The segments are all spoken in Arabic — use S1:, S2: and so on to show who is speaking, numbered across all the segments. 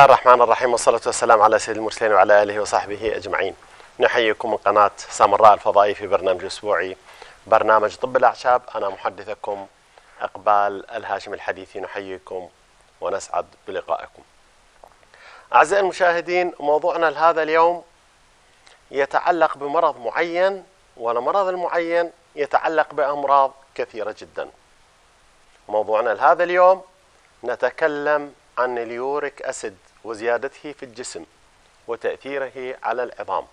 S1: الله الرحمن الرحيم والصلاة والسلام على سيد المرسلين وعلى آله وصحبه أجمعين. نحييكم من قناة سامراء الفضائي في برنامج أسبوعي برنامج طب الأعشاب. أنا محدثكم إقبال الهاشم الحديثي نحييكم ونسعد بلقائكم. أعزائي المشاهدين موضوعنا لهذا اليوم يتعلق بمرض معين والمرض المعين يتعلق بأمراض كثيرة جدا. موضوعنا لهذا اليوم نتكلم عن اليوريك أسيد. وزيادته في الجسم وتأثيره على العظام.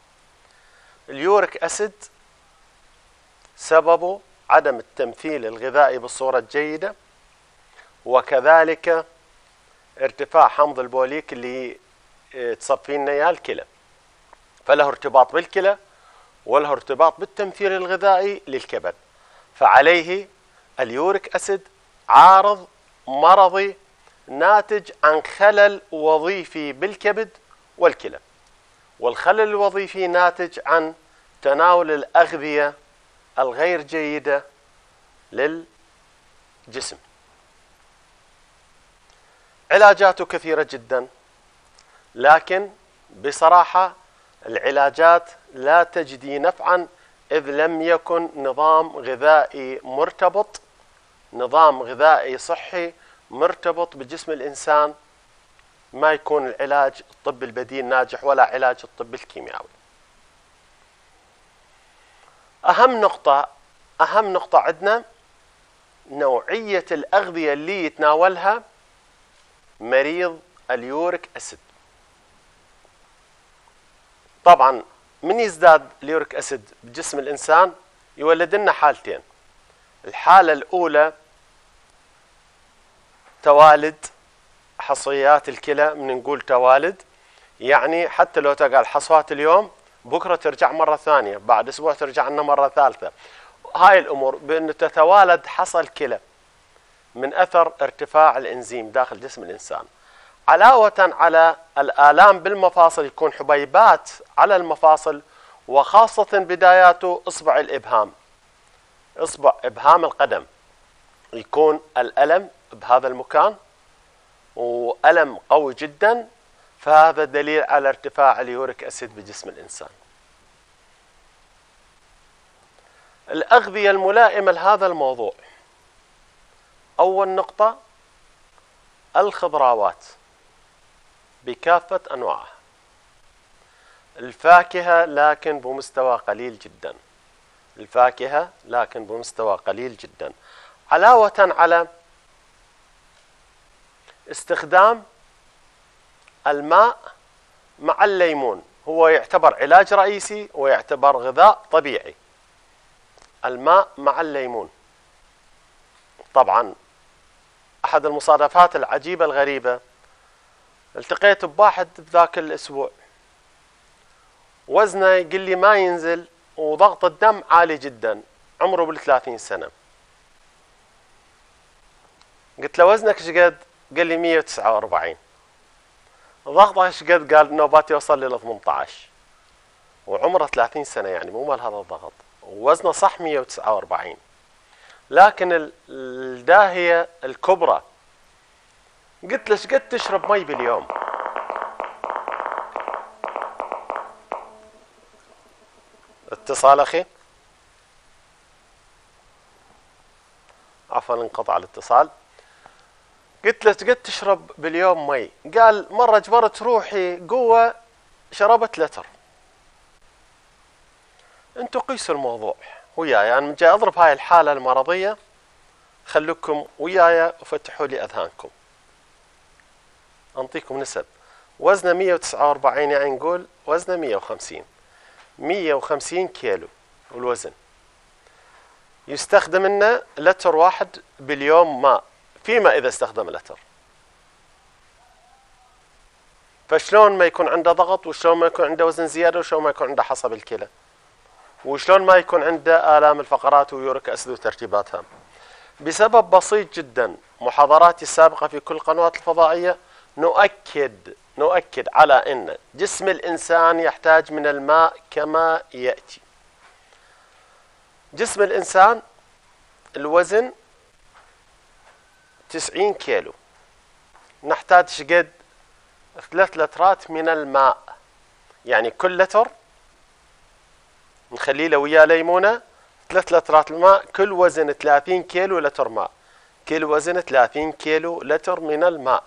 S1: اليوريك أسيد سببه عدم التمثيل الغذائي بالصورة الجيدة وكذلك ارتفاع حمض البوليك اللي تصفي لنا اياه الكلى فله ارتباط بالكلى وله ارتباط بالتمثيل الغذائي للكبد. فعليه اليوريك أسيد عارض مرضي ناتج عن خلل وظيفي بالكبد والكلى. والخلل الوظيفي ناتج عن تناول الأغذية الغير جيدة للجسم. علاجاته كثيرة جدا لكن بصراحة العلاجات لا تجدي نفعا إذ لم يكن نظام غذائي مرتبط نظام غذائي صحي مرتبط بجسم الإنسان ما يكون العلاج الطب البديل ناجح ولا علاج الطب الكيميائي. أهم نقطة أهم نقطة عندنا نوعية الأغذية اللي يتناولها مريض اليوريك أسيد. طبعا من يزداد اليوريك أسيد بجسم الإنسان؟ يولد لنا حالتين. الحالة الأولى توالد حصيات الكلى من نقول توالد. يعني حتى لو تقع الحصوات اليوم بكرة ترجع مرة ثانية بعد أسبوع ترجع لنا مرة ثالثة. هاي الأمور بأنه تتوالد حصى الكلى من أثر ارتفاع الإنزيم داخل جسم الإنسان. علاوة على الآلام بالمفاصل يكون حبيبات على المفاصل وخاصة بداياته إصبع الإبهام. إصبع إبهام القدم يكون الألم بهذا المكان وألم قوي جدا فهذا دليل على ارتفاع اليوريك أسيد بجسم الإنسان. الأغذية الملائمة لهذا الموضوع. أول نقطة الخضراوات بكافة أنواعها. الفاكهة لكن بمستوى قليل جدا. الفاكهة لكن بمستوى قليل جدا. علاوة على استخدام الماء مع الليمون. هو يعتبر علاج رئيسي ويعتبر غذاء طبيعي. الماء مع الليمون. طبعا أحد المصادفات العجيبة الغريبة التقيت بواحد بذاك الأسبوع. وزنه يقول لي ما ينزل وضغط الدم عالي جدا. عمره بالثلاثين سنة. قلت له وزنك إيش قد؟ قال لي 149 ضغطة إيش قد؟ قال نوباتي يوصل ل 18 وعمره 30 سنة يعني مو مال هذا الضغط. ووزنه صح 149 لكن الداهية الكبرى. قلت له إيش قد تشرب مي باليوم؟ اتصال أخي. عفوا انقطع الاتصال. قلت له قد تشرب باليوم مي. قال مرة جبرت روحي قوة شربت لتر. أنتوا قيسوا الموضوع. وياي أنا جاي أضرب هاي الحالة المرضية. خلوكم وياي وفتحوا لي أذهانكم. أنطيكم نسب. وزنه 149 يعني نقول وزنه 150 150 كيلو الوزن. يستخدم لنا لتر واحد باليوم ماء. فيما إذا استخدم لتر فشلون ما يكون عنده ضغط وشلون ما يكون عنده وزن زيادة وشلون ما يكون عنده حصى بالكلى وشلون ما يكون عنده آلام الفقرات ويوريك أسيد وترتيباتها بسبب بسيط جدا محاضراتي السابقة في كل قنوات الفضائية نؤكد نؤكد على أن جسم الإنسان يحتاج من الماء كما يأتي. جسم الإنسان الوزن تسعين كيلو. نحتاج شقد ثلاث لترات من الماء. يعني كل لتر نخلي له وياه ليمونة ثلاث لترات الماء كل وزن 30 كيلو لتر ماء. كل وزن 30 كيلو لتر من الماء.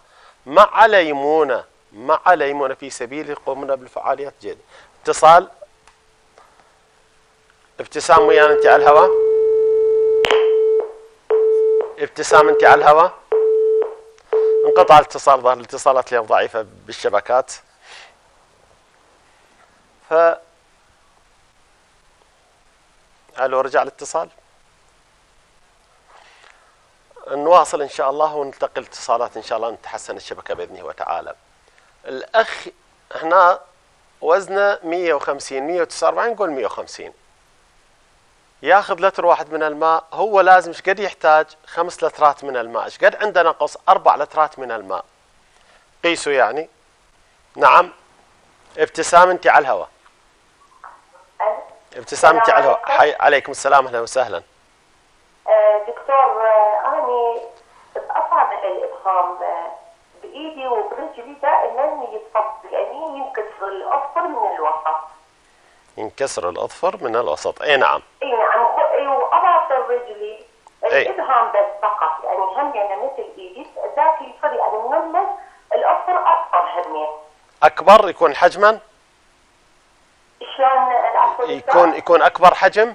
S1: مع ليمونة مع ليمونة في سبيل يقومون بالفعاليات جيدة. اتصال. ابتسام ويانا انت على الهواء. ابتسام انت على الهواء. انقطع الاتصال ظهر الاتصالات اليوم ضعيفة بالشبكات. ف ألو رجع الاتصال. نواصل إن شاء الله ونلتقي الاتصالات إن شاء الله نتحسن الشبكة باذنه وتعالى. الأخ هنا وزنه 150 149 نقول 150 ياخذ لتر واحد من الماء هو لازم إيش قد يحتاج؟ خمس لترات من الماء، إيش قد عنده نقص؟ أربع لترات من الماء. قيسوا يعني. نعم. ابتسام انت على الهواء. ابتسام انت على الهواء، حي عليكم السلام أهلا وسهلا.
S2: آه، دكتور آه، أنا أصعب الإبهام آه، بإيدي وبرجلي دائما يتفضل يعني ينكسر الأظفر من الوسط
S1: ينكسر الأظفر من الوسط، أي نعم.
S2: اي نعم خ- أي وأباطل رجلي
S1: أي.
S2: الإبهام بس فقط. يعني هم يعني مثل إيدي ذاك الفرق يعني منمس الأظفر أصفر همين
S1: أكبر يكون حجما؟
S2: شلون
S1: يكون؟ يكون أكبر حجم؟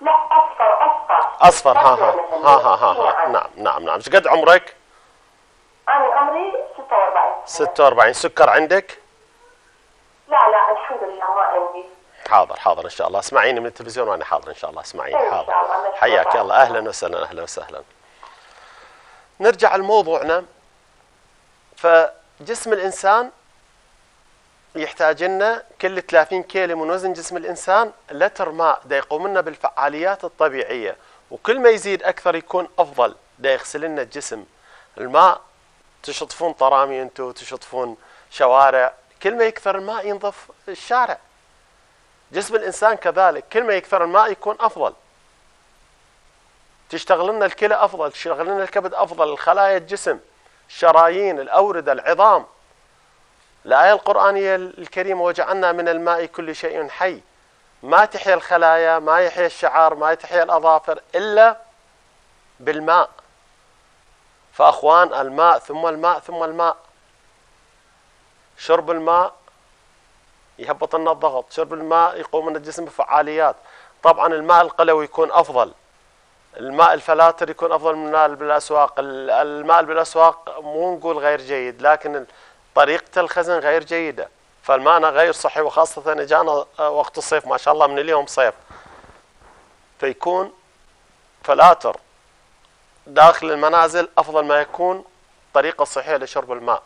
S2: لا أصفر أصفر.
S1: أصفر. ها ها
S2: أصفر
S1: ها ها ها, ها.
S2: نعم.
S1: نعم نعم نعم. إيش قد عمرك؟
S2: أنا عمري 46
S1: 46 سكر عندك؟
S2: لا لا الحمد لله ما عندي
S1: حاضر حاضر إن شاء الله. اسمعيني من التلفزيون وأنا حاضر إن شاء الله. اسمعيني. حاضر. حياك الله. أهلا وسهلا أهلا وسهلا. نرجع لموضوعنا. فجسم الإنسان يحتاج لنا كل 30 كيلو من وزن جسم الإنسان لتر ماء دا يقوم لنا بالفعاليات الطبيعية. وكل ما يزيد أكثر يكون أفضل. دا يغسل لنا الجسم. الماء تشطفون طرامي أنتم تشطفون شوارع. كل ما يكثر الماء ينظف الشارع. جسم الإنسان كذلك كل ما يكثر الماء يكون أفضل. تشتغل لنا الكلى أفضل تشتغل لنا الكبد أفضل الخلايا الجسم الشرايين الأوردة العظام. الآية القرآنية الكريمة وجعلنا من الماء كل شيء حي. ما تحيا الخلايا ما يحيا الشعر ما تحيا الأظافر إلا بالماء. فأخوان الماء ثم الماء ثم الماء. شرب الماء يهبط لنا الضغط شرب الماء يقوم لنا الجسم بفعاليات. طبعا الماء القلوي يكون أفضل. الماء الفلاتر يكون أفضل من الماء ال- الماء اللي بالأسواق مو نقول غير جيد لكن طريقة الخزن غير جيدة. فالماء غير صحي وخاصة اجانا آه، وقت الصيف ما شاء الله من اليوم صيف. فيكون فلاتر داخل المنازل أفضل ما يكون طريقة صحية لشرب الماء.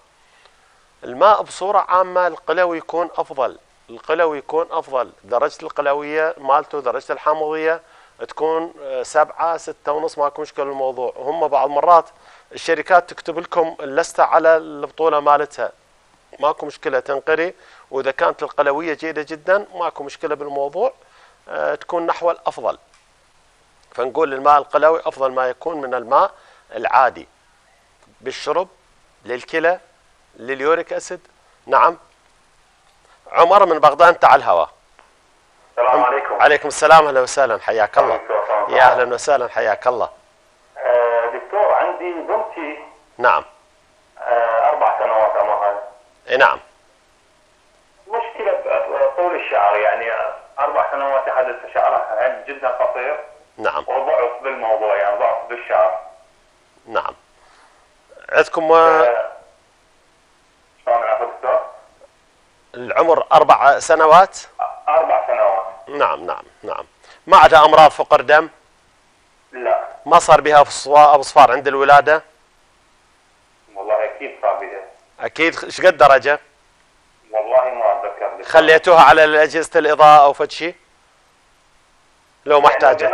S1: الماء بصورة عامة القلوي يكون أفضل. القلوي يكون أفضل. درجة القلوية مالته درجة الحامضية تكون آه، سبعة ستة ونص ماكو مشكلة الموضوع. هم بعض مرات الشركات تكتب لكم اللستة على البطولة مالتها. ماكو مشكلة تنقري. وإذا كانت القلوية جيدة جدا ماكو مشكلة بالموضوع آه، تكون نحو الأفضل. فنقول الماء القلوي أفضل ما يكون من الماء العادي. بالشرب للكلى لليوريك أسيد. نعم. عمر من بغداد أنت على الهواء.
S3: السلام عليكم.
S1: عليكم السلام أهلا وسهلا حياك الله. يا أهلا وسهلا حياك الله.
S3: آه، دكتور عندي بنتي.
S1: نعم.
S3: آه، أربع سنوات عمرها
S1: إي نعم.
S3: مشكلة بطول الشعر يعني أربع سنوات حدث شعرها عند جدا قصير.
S1: نعم.
S3: وضعف بالموضوع يعني ضعف بالشعر
S1: نعم. عندكم آه،
S3: آه، شلون عرفت دكتور؟
S1: العمر أربع سنوات؟
S3: أربع سنوات.
S1: نعم نعم نعم. ما عندها أمراض فقر دم؟
S3: لا.
S1: ما صار بها اصفار عند الولادة؟
S3: والله أكيد صار بها.
S1: أكيد. إيش قد درجة؟
S3: والله ما دكتور.
S1: خليتوها على أجهزة الإضاءة أو فد شيء؟ لو محتاجه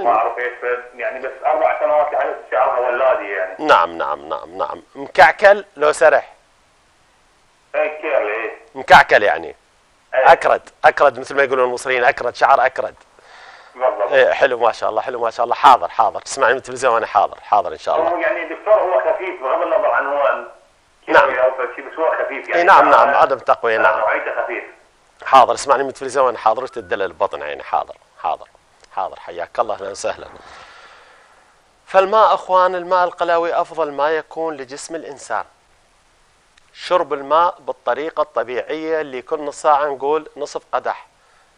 S3: وما أعرف إيش يعني بس أربع سنوات لحدث شعرها ولادي يعني.
S1: نعم نعم نعم نعم. مكعكل لو سرح.
S3: أي كير إيه.
S1: مكعكل يعني. أكرد أكرد مثل ما يقولون المصريين أكرد شعر أكرد.
S3: بالضبط.
S1: إيه حلو ما شاء الله حلو ما شاء الله. حاضر حاضر. تسمعني من التلفزيون وأنا حاضر حاضر إن شاء الله.
S3: هو يعني دكتور هو خفيف بغض النظر عن هو
S1: نعم.
S3: بس هو خفيف يعني.
S1: اي نعم نعم. عدم تقوية نعم.
S3: نوعيته خفيف.
S1: حاضر اسمعني من التلفزيون وأنا حاضر. وتدل البطن عيني حاضر حاضر. حاضر حياك الله أهلا وسهلا. فالماء أخوان الماء القلوي أفضل ما يكون لجسم الإنسان. شرب الماء بالطريقة الطبيعية اللي كل نص ساعة نقول نصف قدح.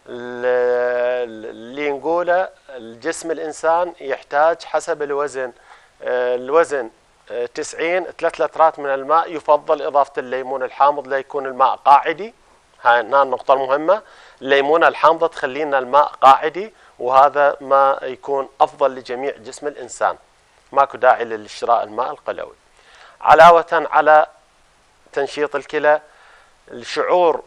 S1: ال- اللي نقوله الجسم الإنسان يحتاج حسب الوزن. الوزن آه، 90 ثلاث لترات من الماء يفضل إضافة الليمون الحامض ليكون الماء قاعدي. هاي النقطة المهمة. الليمونة الحامضة تخلي لنا الماء قاعدي. وهذا ما يكون أفضل لجميع جسم الإنسان. ماكو داعي للشراء الماء القلوي. علاوة على تنشيط الكلى الشعور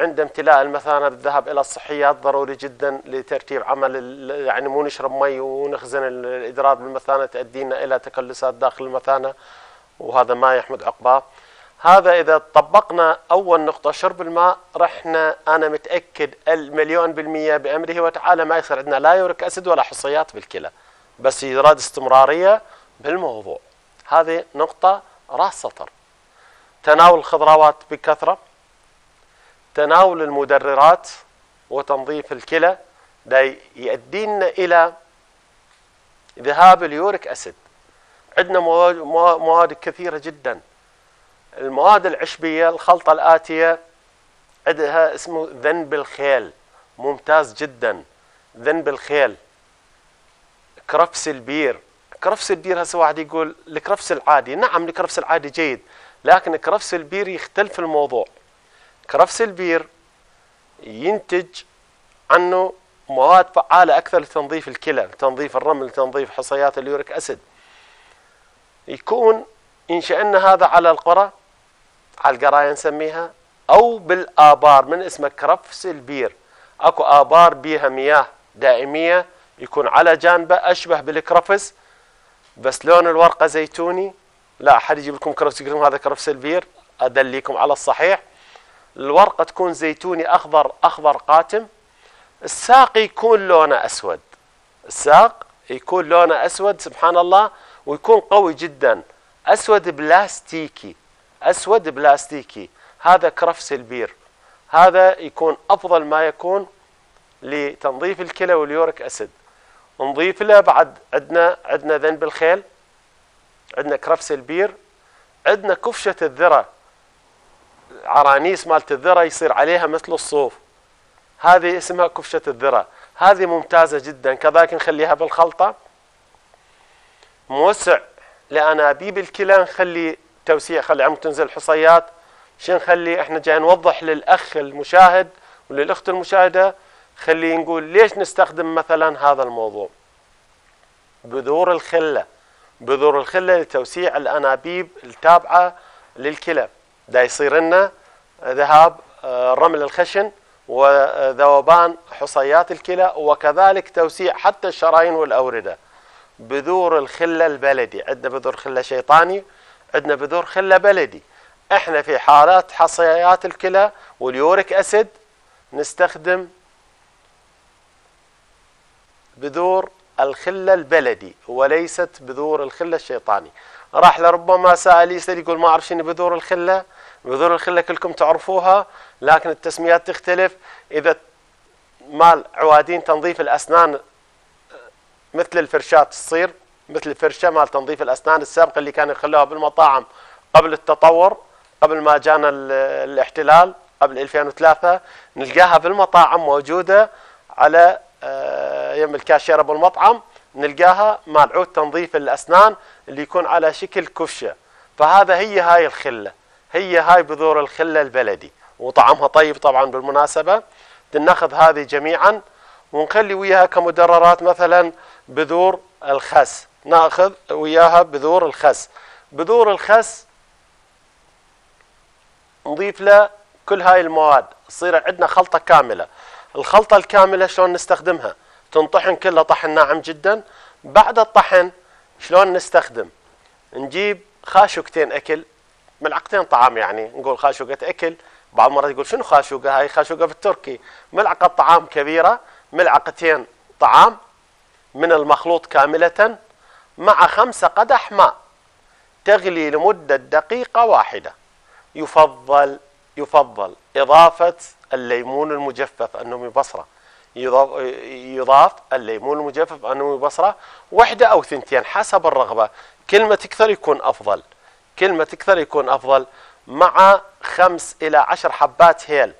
S1: عند امتلاء المثانة بالذهاب إلى الصحيات ضروري جدا لترتيب عمل يعني مو نشرب مي ونخزن ال- الإدرار بالمثانة تؤدينا إلى تكلسات داخل المثانة وهذا ما يحمد عقباه. هذا إذا طبقنا أول نقطة شرب الماء رحنا أنا متأكد المليون بالمية بأمره وتعالى ما يصير عندنا لا يوريك أسيد ولا حصيات بالكلى بس يراد استمرارية بالموضوع. هذه نقطة راس سطر. تناول الخضروات بكثرة تناول المدررات وتنظيف الكلى ده يؤدينا إلى ذهاب اليوريك أسيد عندنا مواد, مواد كثيرة جدا. المواد العشبية الخلطة الآتية عندها اسمه ذنب الخيل. ممتاز جدا. ذنب الخيل. كرفس البير. كرفس البير هسه واحد يقول الكرفس العادي. نعم الكرفس العادي جيد لكن كرفس البير يختلف الموضوع. كرفس البير ينتج عنه مواد فعالة أكثر لتنظيف الكلى لتنظيف الرمل لتنظيف حصيات ال uric acid. يكون إن شأن هذا على الكلى على القراية نسميها أو بالآبار من اسمه كرفس البير. أكو آبار بيها مياه دائمية يكون على جانبه أشبه بالكرفس بس لون الورقة زيتوني. لا أحد يجيب لكم كرفس يقول هذا كرفس البير أدليكم على الصحيح. الورقة تكون زيتوني أخضر أخضر قاتم. الساق يكون لونه أسود. الساق يكون لونه أسود سبحان الله ويكون قوي جدا. أسود بلاستيكي. أسود بلاستيكي. هذا كرفس البير هذا يكون أفضل ما يكون لتنظيف الكلى واليوريك أسيد نضيف له بعد عندنا عندنا ذنب الخيل. عندنا كرفس البير عندنا كفشة الذرة. عرانيس مالت الذرة يصير عليها مثل الصوف. هذه اسمها كفشة الذرة. هذه ممتازة جدا. كذلك نخليها بالخلطة. موسع. لأنابيب الكلى نخلي توسيع خلي عم تنزل حصيات شو نخلي؟ إحنا جاي نوضح للأخ المشاهد وللأخت المشاهدة خلي نقول ليش نستخدم مثلا هذا الموضوع؟ بذور الخلة بذور الخلة لتوسيع الأنابيب التابعة للكلى. ده يصير لنا ذهاب آه، رمل الخشن وذوبان حصيات الكلى وكذلك توسيع حتى الشرايين والأوردة. بذور الخلة البلدي عندنا بذور خلة شيطاني عندنا بذور خلة بلدي. إحنا في حالات حصيات الكلى واليوريك أسيد نستخدم بذور الخلة البلدي وليست بذور الخلة الشيطاني. راح لربما سأل يسأل يقول ما أعرف شنو بذور الخلة. بذور الخلة كلكم تعرفوها لكن التسميات تختلف. إذا مال عوادين تنظيف الأسنان مثل الفرشات تصير مثل الفرشة مال تنظيف الأسنان السابقة اللي كانوا يخلوها بالمطاعم قبل التطور قبل ما جانا ال- الاحتلال قبل 2003 نلقاها بالمطاعم موجودة على آه، يم الكاشيرة بالمطعم نلقاها مال عود تنظيف الأسنان اللي يكون على شكل كفشة. فهذا هي هاي الخلة هي هاي بذور الخلة البلدي وطعمها طيب طبعا بالمناسبة. ناخذ هذه جميعا ونخلي وياها كمدررات مثلا بذور الخس. ناخذ وياها بذور الخس. بذور الخس نضيف له كل هاي المواد تصير عندنا خلطة كاملة. الخلطة الكاملة شلون نستخدمها؟ تنطحن كلها طحن ناعم جدا. بعد الطحن شلون نستخدم؟ نجيب خاشوقتين أكل ملعقتين طعام يعني نقول خاشوقة أكل. بعض المرات يقول شنو خاشوقة هاي خاشوقة بالتركي. ملعقة طعام كبيرة ملعقتين طعام من المخلوط كاملة. مع خمسة قدح ماء. تغلي لمدة دقيقة واحدة. يفضل يفضل إضافة الليمون المجفف النومي بصرة. يضاف, الليمون المجفف النومي بصرة. وحدة أو ثنتين حسب الرغبة. كل ما تكثر يكون أفضل. كل ما تكثر يكون أفضل مع خمس إلى عشر حبات هيل.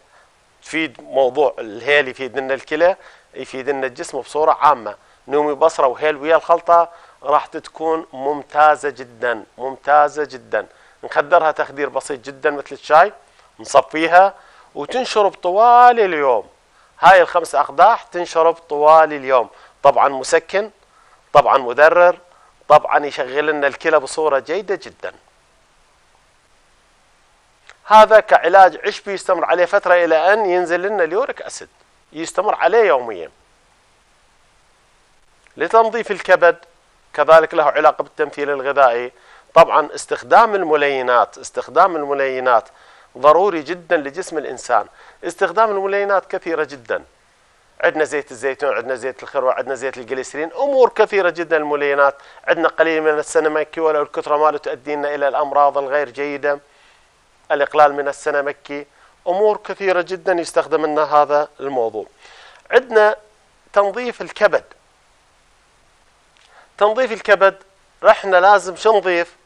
S1: تفيد موضوع الهيل يفيد لنا الكلى يفيد لنا الجسم بصورة عامة. نومي بصرة وهيل ويا الخلطة راح تكون ممتازة جدا ممتازة جدا. نخدرها تخدير بسيط جدا مثل الشاي نصفيها وتنشرب طوال اليوم. هاي الخمس أقداح تنشرب طوال اليوم. طبعا مسكن طبعا مدرر طبعا يشغل لنا الكلى بصورة جيدة جدا. هذا كعلاج عشبي يستمر عليه فترة إلى أن ينزل لنا اليوريك أسيد. يستمر عليه يوميا. لتنظيف الكبد كذلك له علاقة بالتمثيل الغذائي. طبعا استخدام الملينات استخدام الملينات ضروري جدا لجسم الإنسان. استخدام الملينات كثيرة جدا. عندنا زيت الزيتون عندنا زيت الخروع عندنا زيت الجليسرين أمور كثيرة جدا. الملينات عندنا قليل من السنمكي ولو الكثرة ماله تؤدينا إلى الأمراض الغير جيدة. الإقلال من السنمكي أمور كثيرة جدا يستخدم لنا هذا الموضوع. عندنا تنظيف الكبد. تنظيف الكبد رحنا لازم شو نضيف؟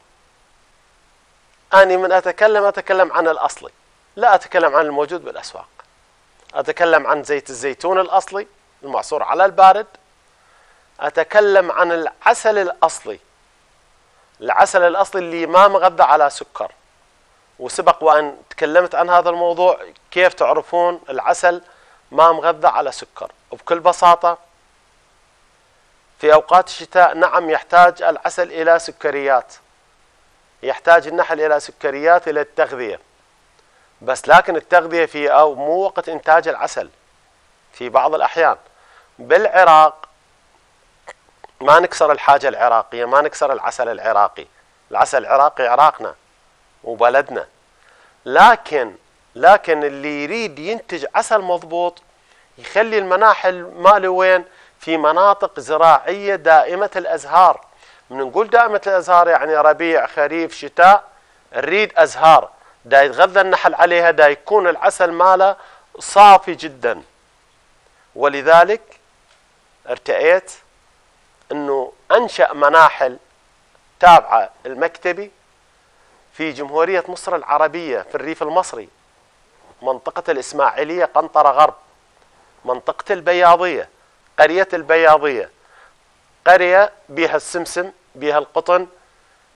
S1: أني من أتكلم أتكلم عن الأصلي لا أتكلم عن الموجود بالأسواق. أتكلم عن زيت الزيتون الأصلي المعصور على البارد. أتكلم عن العسل الأصلي العسل الأصلي اللي ما مغذى على سكر. وسبق وأن تكلمت عن هذا الموضوع كيف تعرفون العسل ما مغذى على سكر؟ وبكل بساطة في أوقات الشتاء نعم يحتاج العسل إلى سكريات. يحتاج النحل إلى سكريات إلى التغذية. بس لكن التغذية في أو مو وقت إنتاج العسل في بعض الأحيان. بالعراق ما نكسر الحاجة العراقية ما نكسر العسل العراقي. العسل العراقي عراقنا وبلدنا. لكن لكن اللي يريد ينتج عسل مضبوط يخلي المناحل ماله وين في مناطق زراعية دائمة الأزهار. من نقول دائمة الأزهار يعني ربيع خريف شتاء نريد أزهار. دا يتغذى النحل عليها دا يكون العسل ماله صافي جدا. ولذلك ارتأيت أنه أنشأ مناحل تابعة المكتبي في جمهورية مصر العربية في الريف المصري منطقة الإسماعيلية قنطرة غرب منطقة البياضية. قرية البياضية. قرية بها السمسم بها القطن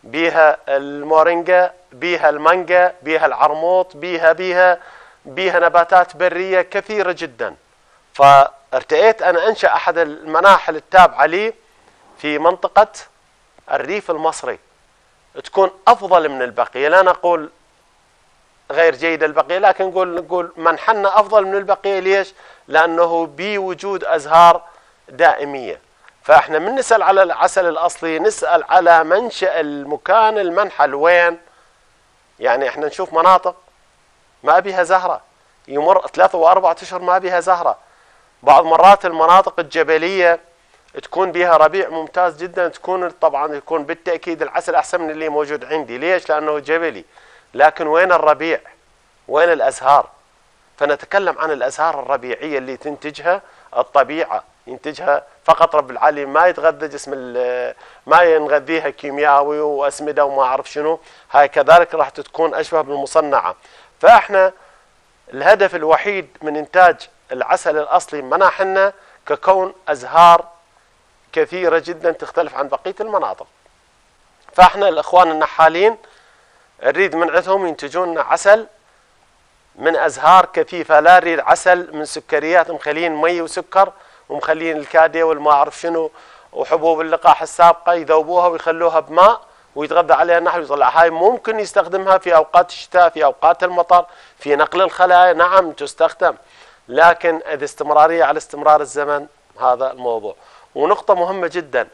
S1: بها المورينجا بها المانجا بها العرموط بها بها بها نباتات برية كثيرة جدا. فارتئيت أن أنشأ أحد المناحل التابعة لي في منطقة الريف المصري. تكون أفضل من البقية. لا نقول غير جيدة البقية لكن نقول نقول منحنا أفضل من البقية. ليش؟ لأنه بوجود أزهار دائمية. فإحنا من نسأل على العسل الأصلي نسأل على منشأ المكان المنحل وين يعني إحنا نشوف مناطق ما بها زهرة. يمر ثلاثة وأربعة أشهر ما بها زهرة. بعض مرات المناطق الجبلية تكون بها ربيع ممتاز جدا. تكون طبعا يكون بالتأكيد العسل أحسن من اللي موجود عندي. ليش؟ لأنه جبلي. لكن وين الربيع؟ وين الأزهار؟ فنتكلم عن الأزهار الربيعية اللي تنتجها الطبيعة. ينتجها فقط رب العالمين. ما يتغذى جسم ما ينغذيها كيميائي وأسمدة وما أعرف شنو. هاي كذلك راح تكون أشبه بالمصنعة. فإحنا الهدف الوحيد من إنتاج العسل الأصلي مناحنا ككون أزهار كثيرة جدا تختلف عن بقية المناطق. فإحنا الإخوان النحالين نريد من عندهم ينتجون عسل من أزهار كثيفة. لا نريد عسل من سكريات مخلين مي وسكر. ومخلين الكاديه والما أعرف شنو وحبوب اللقاح السابقة يذوبوها ويخلوها بماء ويتغذى عليها النحل ويطلع هاي ممكن يستخدمها في أوقات الشتاء في أوقات المطر في نقل الخلايا. نعم تستخدم. لكن اذا استمراريه على استمرار الزمن هذا الموضوع. ونقطة مهمة جدا.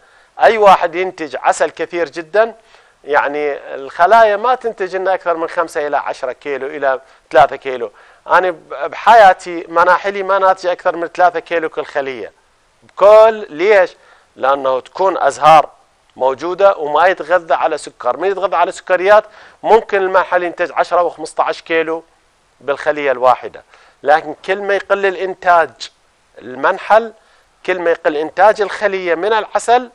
S1: أي واحد ينتج عسل كثير جدا يعني الخلايا ما تنتج لنا أكثر من 5 إلى 10 كيلو إلى 3 كيلو. أنا بحياتي مناحلي ما ناتج أكثر من 3 كيلو كل خلية. بكل ليش؟ لأنه تكون أزهار موجودة وما يتغذى على سكر. من يتغذى على سكريات؟ ممكن المنحل ينتج 10 و 15 كيلو بالخلية الواحدة. لكن كل ما يقل الإنتاج المنحل كل ما يقل إنتاج الخلية من العسل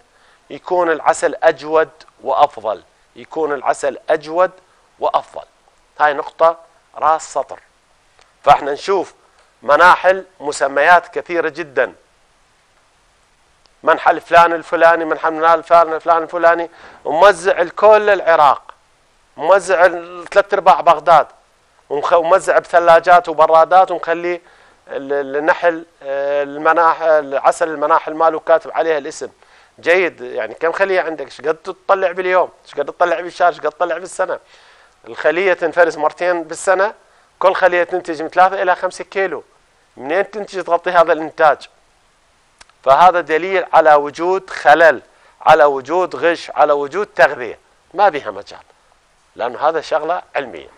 S1: يكون العسل أجود وأفضل. يكون العسل أجود وأفضل. هاي نقطة راس سطر. فاحنا نشوف مناحل مسميات كثيرة جدا. منحل فلان الفلاني منحل فلان الفلان الفلاني. وموزع الكل العراق موزع ثلاث أرباع بغداد. وموزع بثلاجات وبرادات ومخلي النحل المناحل عسل المناحل ماله كاتب عليها الاسم. جيد. يعني كم خلية عندك؟ إيش قد تطلع باليوم؟ إيش قد تطلع بالشهر؟ إيش قد تطلع بالسنة؟ الخلية تنفرز مرتين بالسنة. كل خلية تنتج من ثلاثة إلى خمسة كيلو. منين تنتج تغطي هذا الإنتاج؟ فهذا دليل على وجود خلل على وجود غش على وجود تغذية. ما بها مجال لأنه هذا شغلة علمية.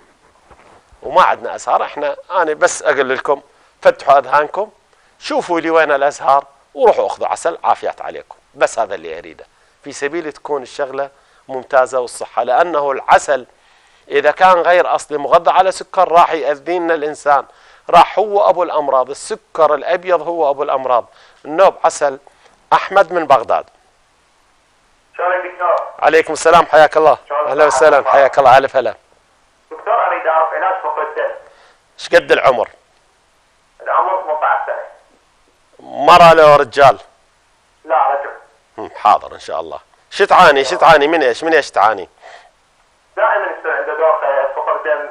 S1: وما عندنا ازهار إحنا أنا بس أقول لكم فتحوا أذهانكم شوفوا لي وين الازهار وروحوا أخذوا عسل عافيات عليكم. بس هذا اللي أريده. في سبيل تكون الشغلة ممتازة والصحة لأنه العسل إذا كان غير اصلي مغذى على سكر راح ياذي لنا الإنسان. راح هو أبو الأمراض السكر الأبيض هو أبو الأمراض. النوب عسل أحمد من بغداد.
S3: دكتور؟
S1: عليكم السلام حياك الله. أهلا وسهلا حياك الله ألف هلا.
S3: دكتور اريد أعرف علاج الدم
S1: إيش قد العمر؟
S3: العمر 18 سنة.
S1: مرة لو رجال؟
S3: لا رجل.
S1: حاضر إن شاء الله. شو تعاني؟ شو تعاني؟ من إيش؟ من إيش تعاني؟
S3: دائما يصير عنده دوخ فقر دم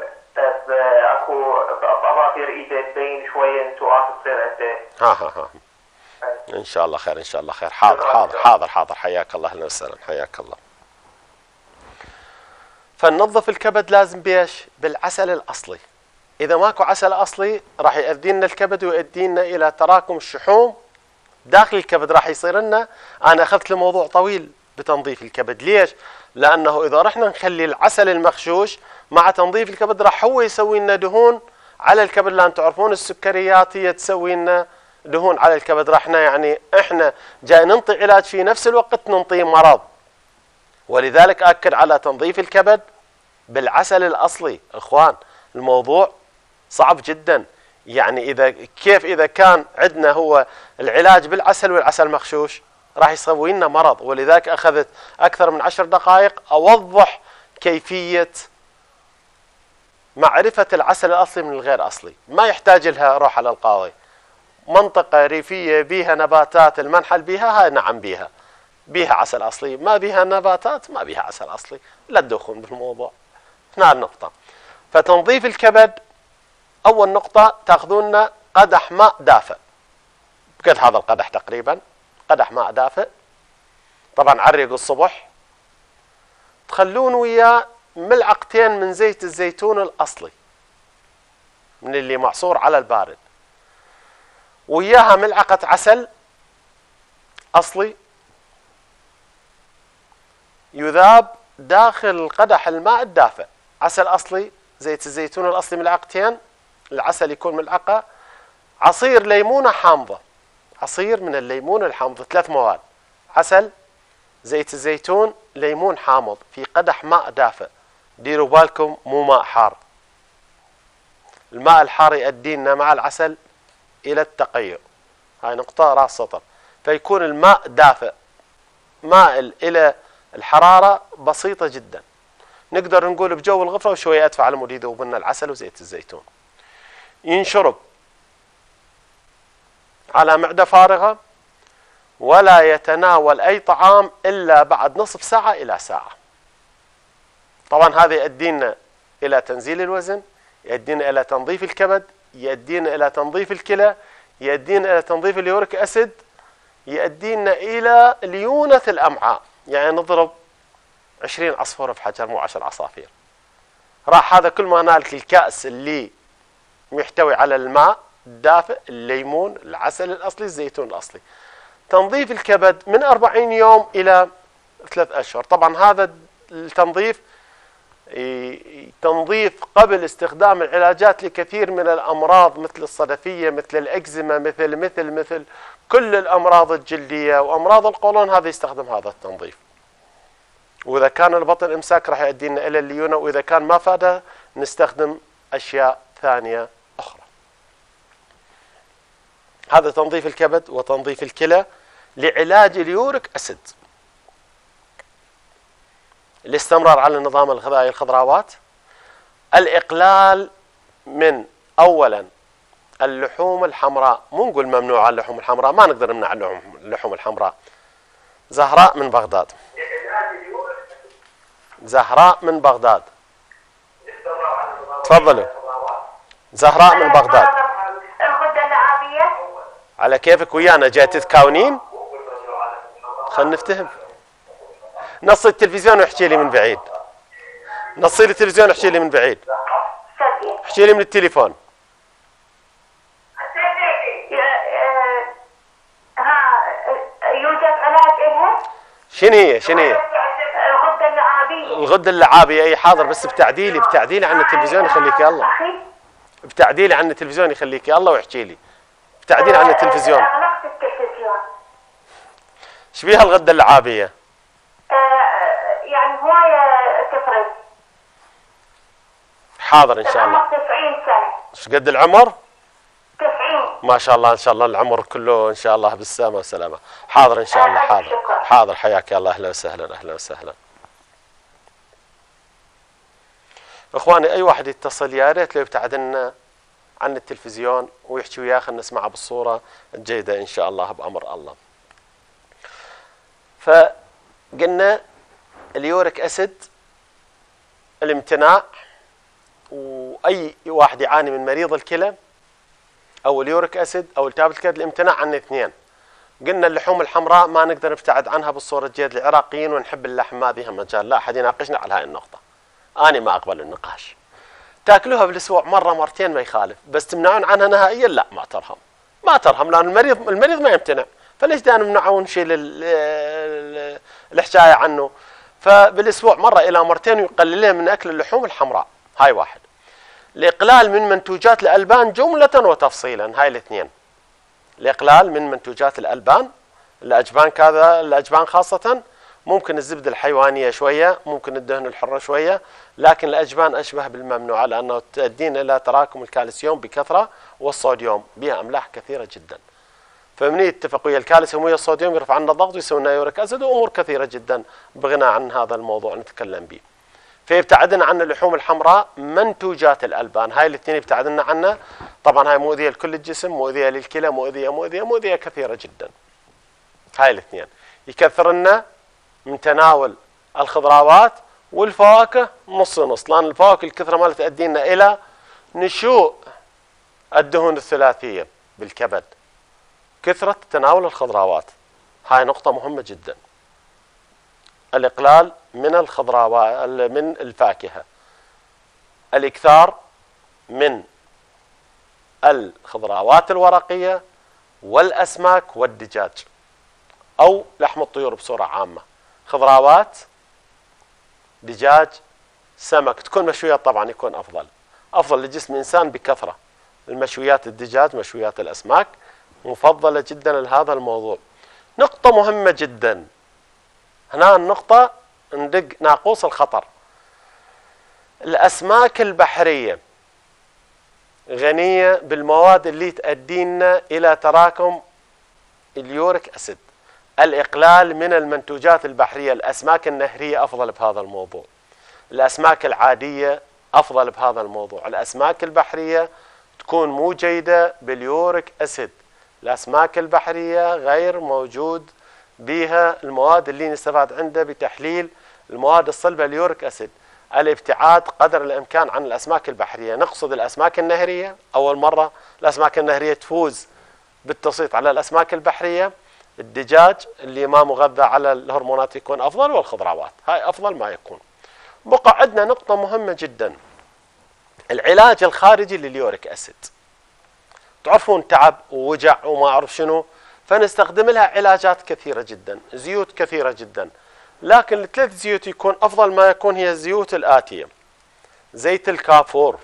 S3: آه، اكو اظافر ايده تبين شوية نتوءات تصير عنده
S1: ها ها ها. إن شاء الله خير إن شاء الله خير. حاضر حاضر حاضر حاضر. حياك الله أهلا وسهلا. حياك الله. فننظف الكبد لازم بإيش؟ بالعسل الأصلي. إذا ماكو عسل أصلي راح يؤدي لنا الكبد ويؤدي لنا إلى تراكم الشحوم. داخل الكبد راح يصير لنا. أنا أخذت الموضوع طويل بتنظيف الكبد. ليش؟ لأنه إذا رحنا نخلي العسل المغشوش مع تنظيف الكبد راح هو يسوي لنا دهون على الكبد لأن تعرفون السكريات هي تسوي لنا دهون على الكبد. رحنا يعني إحنا جاي ننطي علاج في نفس الوقت ننطي مرض. ولذلك أكد على تنظيف الكبد بالعسل الأصلي. إخوان الموضوع صعب جدا. يعني إذا كيف إذا كان عندنا هو العلاج بالعسل والعسل مغشوش راح يسوي لنا مرض. ولذلك أخذت أكثر من عشر دقائق أوضح كيفية معرفة العسل الأصلي من الغير أصلي. ما يحتاج لها روح على القاضي. منطقة ريفية بيها نباتات المنحل بيها هاي نعم بيها. بيها عسل أصلي. ما بيها نباتات ما بيها عسل أصلي. لا تدخلون بالموضوع. هنا النقطة. فتنظيف الكبد أول نقطة تأخذون قدح ماء دافئ. بقد هذا القدح تقريبا. قدح ماء دافئ. طبعا عرقوا الصبح. تخلون وياه ملعقتين من زيت الزيتون الأصلي من اللي معصور على البارد. وياها ملعقة عسل أصلي يذاب داخل قدح الماء الدافئ. عسل أصلي زيت الزيتون الأصلي ملعقتين العسل يكون ملعقة. عصير ليمونة حامضة عصير من الليمون الحامض ثلاث مواد. عسل زيت الزيتون ليمون حامض في قدح ماء دافئ. ديروا بالكم مو ماء حار. الماء الحار يؤدي لنا مع العسل إلى التقيؤ. هاي نقطة راس سطر. فيكون الماء دافئ. مائل إلى الحرارة بسيطة جدا. نقدر نقول بجو الغفرة وشوية أدفع على مود يذوب لنا العسل وزيت الزيتون. ينشرب على معدة فارغة ولا يتناول أي طعام إلا بعد نصف ساعة إلى ساعة. طبعا هذا يؤدينا إلى تنزيل الوزن يؤدينا إلى تنظيف الكبد يؤدينا إلى تنظيف الكلى يؤدينا إلى تنظيف اليوريك أسيد يؤدينا إلى ليونة الأمعاء. يعني نضرب عشرين عصفورة في حجر مو عشر عصافير. راح هذا كل ما هنالك الكأس اللي يحتوي على الماء الدافئ الليمون العسل الأصلي الزيتون الأصلي. تنظيف الكبد من 40 يوم إلى ثلاث أشهر. طبعا هذا التنظيف تنظيف قبل استخدام العلاجات لكثير من الأمراض مثل الصدفية مثل الأكزيما مثل مثل مثل كل الأمراض الجلديه وأمراض القولون هذا يستخدم هذا التنظيف. وإذا كان البطن إمساك راح يؤدينا إلى الليونة وإذا كان ما فاده نستخدم أشياء ثانية أخرى. هذا تنظيف الكبد وتنظيف الكلى لعلاج اليوريك أسيد. الاستمرار على النظام الغذائي الخضروات الإقلال من اولا اللحوم الحمراء. مو نقول ممنوع اللحوم الحمراء ما نقدر نمنع اللحوم الحمراء. زهراء من بغداد. زهراء من بغداد. تفضلوا زهراء من بغداد. على كيفك ويانا؟ جاي تتكاونين؟ خلنا نفتهم. نصي التلفزيون واحكي لي من بعيد. نصي التلفزيون واحكي لي من بعيد. احكي لي من التليفون؟ شنو هي؟ شنو هي؟
S2: الغدة اللعابية.
S1: الغده اللعابيه أي حاضر بس بتعديلي بتعديلي عن التلفزيون يخليك يا الله بتعديلي عن التلفزيون يخليك الله واحكي لي. بتعديلي عن التلفزيون.
S2: أغلقت التلفزيون
S1: إيش بيها الغدة اللعابية
S2: آه، يعني هواية تفرز
S1: حاضر إن شاء الله.
S2: العمر 90 سنة.
S1: إيش قد العمر؟
S2: 90
S1: ما شاء الله إن شاء الله العمر كله إن شاء الله بالسلامة والسلامة. حاضر إن شاء الله حاضر. حاضر حياك يا الله. أهلا وسهلا أهلا وسهلا. إخواني أي واحد يتصل يا ريت لو يبتعد لنا عن التلفزيون ويحكي وياه خلينا نسمعه بالصورة الجيدة إن شاء الله بأمر الله. فقلنا ال uric acid الامتناع واي واحد يعاني من مريض الكلى أو ال uric acid أو التهاب الكبد الامتناع عن الاثنين قلنا اللحوم الحمراء ما نقدر نبتعد عنها بالصورة الجيد العراقيين ونحب اللحم ما بها مجال. لا أحد يناقشنا على هاي النقطة. أنا ما أقبل النقاش. تاكلوها بالأسبوع مرة مرتين ما يخالف. بس تمنعون عنها نهائيا؟ لا ما ترهم. ما ترهم لأن المريض المريض ما يمتنع. فليش دا نمنعه ونشيل ال- ال- الحكاية عنه؟ فبالأسبوع مرة إلى مرتين يقللين من أكل اللحوم الحمراء. هاي واحد. الإقلال من منتوجات الألبان جملة وتفصيلا هاي الاثنين. الإقلال من منتوجات الألبان الأجبان كذا الأجبان خاصة. ممكن الزبدة الحيوانية شوية ممكن الدهن الحرة شوية لكن الأجبان أشبه بالممنوعة لأنه تؤدين إلى تراكم الكالسيوم بكثرة والصوديوم بها أملاح كثيرة جدا. فمن يتفق ويا الكالسيوم ويا الصوديوم يرفع عنا الضغط ويسوي لنا يوريك أسيد وأمور كثيرة جدا بغنى عن هذا الموضوع نتكلم به. فيبتعدنا عن اللحوم الحمراء منتوجات الألبان. هاي الاثنين يبتعدنا عنها طبعا هاي مؤذية لكل الجسم مؤذية للكلى مؤذية مؤذية مؤذية كثيرة جدا. هاي الاثنين. يكثر لنا من تناول الخضروات والفواكه نص نص لأن الفواكه الكثرة مالها تؤدي لنا إلى نشوء الدهون الثلاثية بالكبد. كثرة تناول الخضروات هاي نقطة مهمة جدا. الإقلال من الخضروات من الفاكهة. الإكثار من الخضروات الورقية والأسماك والدجاج أو لحم الطيور بصورة عامة. خضروات دجاج سمك. تكون مشويات طبعا يكون أفضل. أفضل لجسم الإنسان بكثرة. المشويات الدجاج مشويات الأسماك مفضلة جدا لهذا الموضوع. نقطة مهمة جدا. هنا النقطة ندق ناقوس الخطر. الأسماك البحرية غنية بالمواد اللي تؤدينا إلى تراكم اليوريك أسيد. الإقلال من المنتوجات البحرية الأسماك النهرية أفضل بهذا الموضوع. الأسماك العادية أفضل بهذا الموضوع. الأسماك البحرية تكون مو جيدة باليوريك أسيد. الأسماك البحرية غير موجود بها المواد اللي نستفاد عندها بتحليل المواد الصلبة اليوريك أسيد. الابتعاد قدر الإمكان عن الأسماك البحرية. نقصد الأسماك النهرية. أول مرة الأسماك النهرية تفوز بالتسيط على الأسماك البحرية. الدجاج اللي ما مغذى على الهرمونات يكون أفضل والخضروات. هاي أفضل ما يكون. بقى عندنا نقطة مهمة جدا. العلاج الخارجي لليوريك أسيد. تعرفون تعب ووجع وما أعرف شنو؟ فنستخدم لها علاجات كثيرة جدا زيوت كثيرة جدا. لكن الثلاث زيوت يكون أفضل ما يكون هي الزيوت الآتية. زيت الكافور.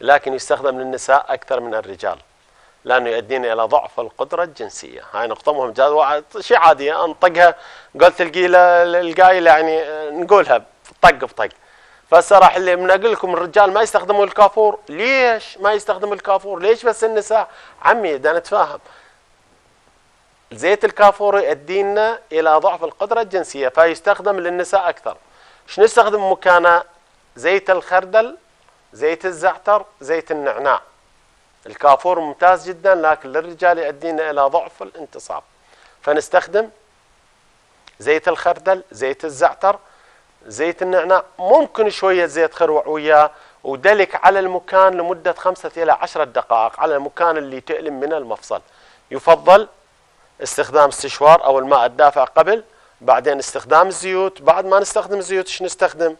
S1: لكن يستخدم للنساء أكثر من الرجال لأنه يؤدينا إلى ضعف القدرة الجنسية. هاي نقطه مهمه شيء عادي أنطقها قلت القيله القايله يعني نقولها طق بطق. فهسه راح اللي من أقول لكم الرجال ما يستخدموا الكافور. ليش ما يستخدموا الكافور؟ ليش بس النساء؟ عمي بدنا نتفاهم زيت الكافور يؤدينا إلى ضعف القدرة الجنسية فيستخدم للنساء أكثر. شنو نستخدم مكانه زيت الخردل؟ زيت الزعتر زيت النعناع. الكافور ممتاز جدا لكن للرجال يؤدينا إلى ضعف الانتصاب. فنستخدم زيت الخردل زيت الزعتر زيت النعناع ممكن شوية زيت خروع وياه ودلك على المكان لمدة خمسة إلى عشرة دقائق على المكان اللي تؤلم من المفصل. يفضل استخدام استشوار أو الماء الدافع قبل بعدين استخدام الزيوت بعد ما نستخدم الزيوت إيش نستخدم؟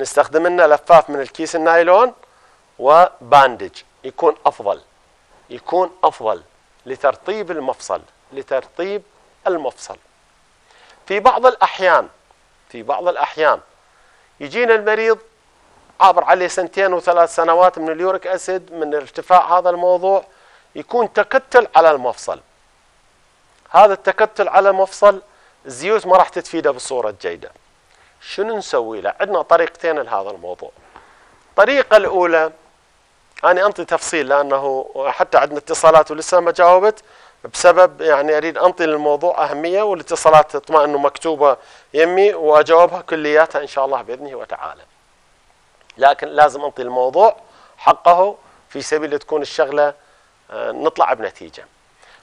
S1: نستخدم لنا لفاف من الكيس النايلون وباندج. يكون أفضل يكون أفضل لترطيب المفصل لترطيب المفصل. في بعض الأحيان في بعض الأحيان. يجينا المريض عابر عليه سنتين وثلاث سنوات من اليوريك أسيد من ارتفاع هذا الموضوع يكون تكتل على المفصل. هذا التكتل على المفصل الزيوت ما راح تفيده بالصورة الجيدة شنو نسوي له؟ عندنا طريقتين لهذا الموضوع. الطريقة الأولى أنا أنطي تفصيل لأنه حتى عندنا اتصالات ولسه ما جاوبت بسبب يعني أريد أنطي للموضوع أهمية والاتصالات تطمئن انه مكتوبه يمي وأجاوبها كلياتها إن شاء الله بإذنه وتعالى. لكن لازم أنطي الموضوع حقه في سبيل تكون الشغلة آه، نطلع بنتيجة.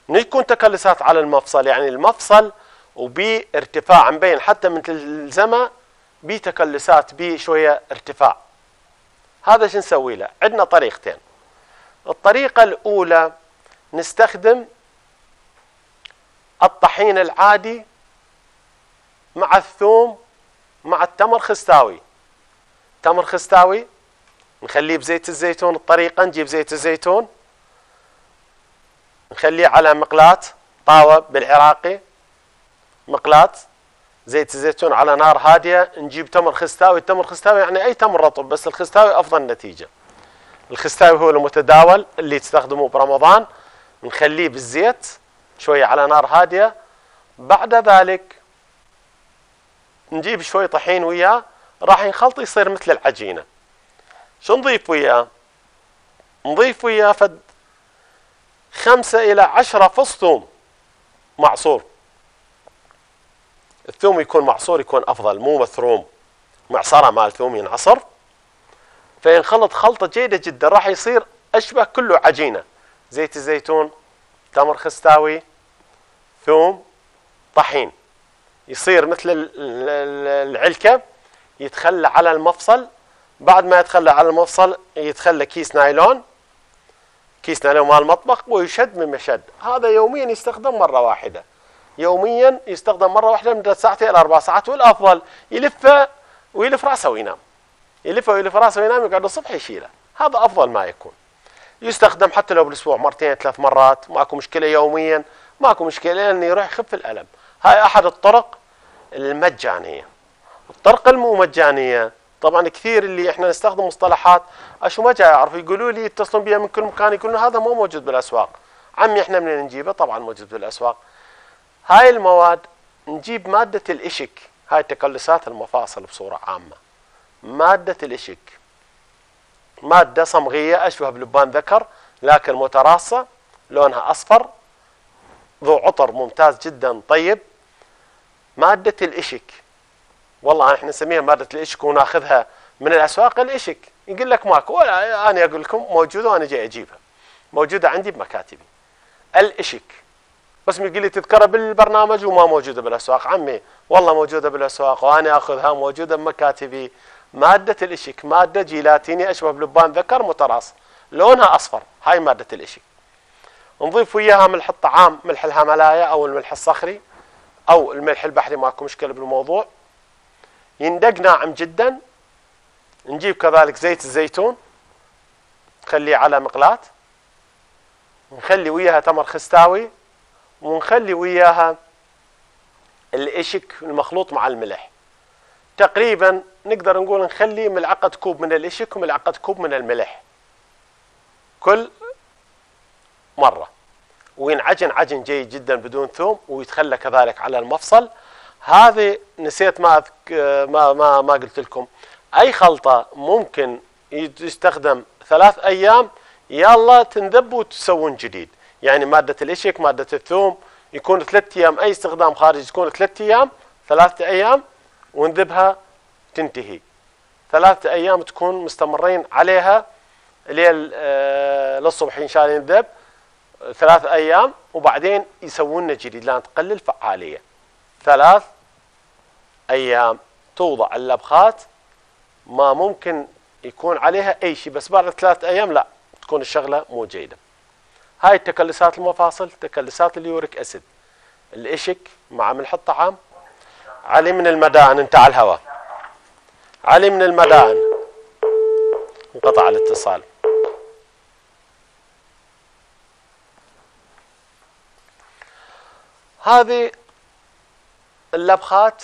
S1: من يكون تكلسات على المفصل يعني المفصل وبارتفاع مبين حتى من الزمه بتكلسات بشوية ارتفاع. هذا شو نسوي له؟ عندنا طريقتين. الطريقة الأولى نستخدم الطحين العادي مع الثوم مع التمر خستاوي. تمر خستاوي نخليه بزيت الزيتون الطريقة نجيب زيت الزيتون نخليه على مقلاة طاوة بالعراقي. مقلاة زيت الزيتون على نار هادية نجيب تمر خستاوي. التمر خستاوي يعني أي تمر رطب بس الخستاوي أفضل نتيجة. الخستاوي هو المتداول اللي تستخدموه برمضان. نخليه بالزيت شوية على نار هادية. بعد ذلك نجيب شوي طحين وياه راح ينخلط يصير مثل العجينة. شو نضيف وياه؟ نضيف وياه فد خمسة إلى عشرة فص ثوم معصور. الثوم يكون معصور يكون أفضل مو مثروم معصرة مال ثوم ينعصر. فينخلط خلطة جيدة جدا راح يصير أشبه كله عجينة. زيت الزيتون تمر خستاوي ثوم طحين. يصير مثل العلكة يتخلى على المفصل. بعد ما يتخلى على المفصل يتخلى كيس نايلون. كيس نايلون مال المطبخ ويشد من مشد. هذا يوميا يستخدم مرة واحدة. يوميا يستخدم مرة واحدة من ثلاث ساعات إلى أربع ساعات والأفضل يلفه ويلف رأسه وينام. يلفه ويلف رأسه وينام يقعد الصبح يشيله. هذا أفضل ما يكون. يستخدم حتى لو بالأسبوع مرتين ثلاث مرات. ماكو مشكلة يوميا. ماكو مشكلة لأنه يروح يخف الألم. هاي أحد الطرق المجانية. الطرق المو مجانية. طبعا كثير اللي إحنا نستخدم مصطلحات أشو ما جاي يعرفوا يقولوا لي يتصلون بها من كل مكان يقولون هذا مو موجود بالأسواق. عمي إحنا منين نجيبه؟ طبعا موجود بالأسواق. هاي المواد نجيب مادة الإشك. هاي تكلسات المفاصل بصورة عامة. مادة الإشك. مادة صمغية أشبه بلبان ذكر لكن متراصة لونها أصفر ذو عطر ممتاز جدا. طيب مادة الإشك. والله إحنا نسميها مادة الإشك وناخذها من الأسواق الإشك. يقول لك ماكو ولا أنا أقول لكم موجودة وأنا جاي أجيبها. موجودة عندي بمكاتبي. الإشك. بس يقول لي تذكرها بالبرنامج وما موجودة بالأسواق. عمي والله موجودة بالأسواق وأنا أخذها موجودة بمكاتبي. مادة الإشك مادة جيلاتينية أشبه بلبان ذكر متراص. لونها أصفر. هاي مادة الإشك. نضيف وياها ملح الطعام ملح الهملايا أو الملح الصخري أو الملح البحري ماكو مشكلة بالموضوع. يندق ناعم جدا. نجيب كذلك زيت الزيتون نخليه على مقلاة. نخلي وياها تمر خستاوي ونخلي وياها الإشك المخلوط مع الملح. تقريبا نقدر نقول نخلي ملعقة كوب من الإشك وملعقة كوب من الملح. كل مرة. وينعجن عجن جيد جدا بدون ثوم ويتخلى كذلك على المفصل. هذه نسيت ما أذك- ما ما, ما قلت لكم. أي خلطة ممكن يستخدم ثلاث أيام يلا تنذب وتسوون جديد. يعني مادة الإشك مادة الثوم يكون ثلاث أيام أي استخدام خارجي يكون ثلاث أيام ثلاثة أيام ونذبها تنتهي. ثلاثة أيام تكون مستمرين عليها ليل آه للصبح إن شاء الله ينذب ثلاث أيام وبعدين يسوون لنا جديد. لأن تقلل فعالية. ثلاث أيام توضع اللبخات. ما ممكن يكون عليها أي شيء بس بعد ثلاث أيام لا تكون الشغلة مو جيدة. هاي التكلسات المفاصل تكلسات اليوريك أسيد. الإشك مع ملح الطعام علي من المدائن انت على الهواء. علي من المدائن. انقطع الاتصال. هذه اللبخات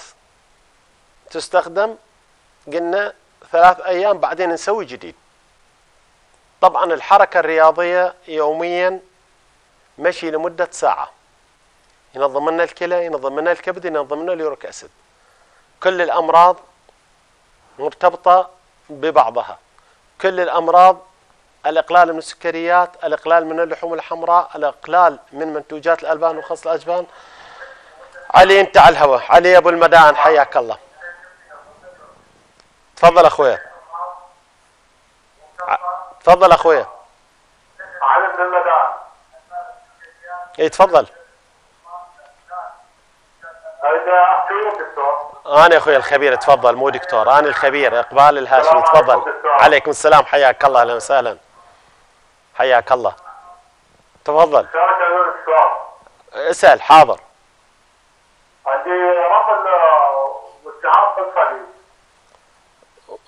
S1: تستخدم قلنا ثلاث أيام بعدين نسوي جديد. طبعا الحركة الرياضية يوميا مشي لمدة ساعة. ينظم لنا الكلى ينظم لنا الكبد ينظم لنا اليوريك أسيد. كل الأمراض مرتبطة ببعضها. كل الأمراض الإقلال من السكريات الإقلال من اللحوم الحمراء الإقلال من منتوجات الألبان وخص الأجبان. علي انت على الهواء علي أبو المدائن حياك الله. تفضل أخويا. ع- تفضل أخويا.
S3: علي بن المدان.
S1: اي تفضل. أنا اخويا الخبير تفضل. مو دكتور أنا الخبير إقبال الهاشمي تفضل. عليكم السلام حياك الله أهلا وسهلا. حياك الله. تفضل. اسأل حاضر.
S3: عندي رفض والتهاب في الصليب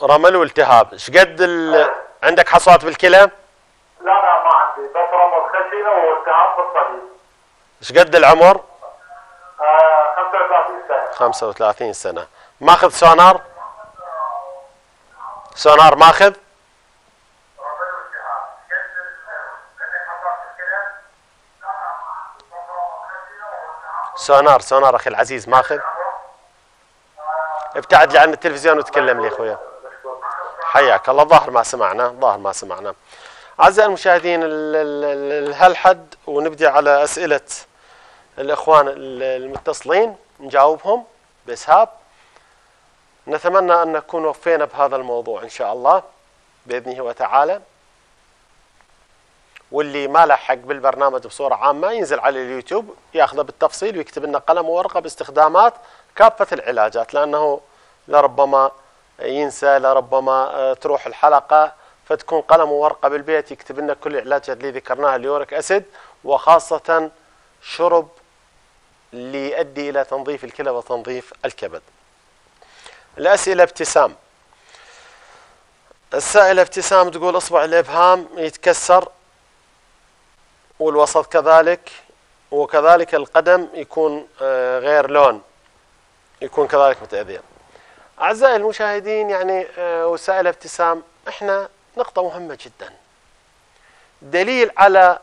S1: رمل والتهاب. إيش قد ال... عندك حصوات بالكلى؟
S3: لا لا ما عندي بس رمض خشنه والتهاب في الصليب
S1: إيش قد العمر؟
S3: آه 35 سنة.
S1: 35 سنة. ماخذ سونار؟ سونار ماخذ؟ سونار سونار أخي العزيز ماخذ؟ ابتعد لي عن التلفزيون وتكلم لي أخويا. حياك الله. ظاهر ما سمعنا ظاهر ما سمعنا. أعزائي المشاهدين ال- ال- ال- لهالحد ونبدي على أسئلة الإخوان ال- المتصلين نجاوبهم بإسهاب. نتمنى أن نكون وفينا بهذا الموضوع إن شاء الله بإذنه وتعالى. واللي ما لحق بالبرنامج بصورة عامة ينزل على اليوتيوب ياخذه بالتفصيل ويكتب لنا قلم وورقة باستخدامات كافة العلاجات لأنه لربما ينسى لربما آه، تروح الحلقة فتكون قلم وورقة بالبيت يكتب لنا كل العلاجات اللي ذكرناها اليوريك أسيد وخاصة شرب اللي يؤدي إلى تنظيف الكلى وتنظيف الكبد. الأسئلة ابتسام. السائله ابتسام تقول أصبع الإبهام يتكسر والوسط كذلك وكذلك القدم يكون آه، غير لون يكون كذلك متأذية. أعزائي المشاهدين يعني آه، وسائل ابتسام إحنا نقطة مهمة جدا. دليل على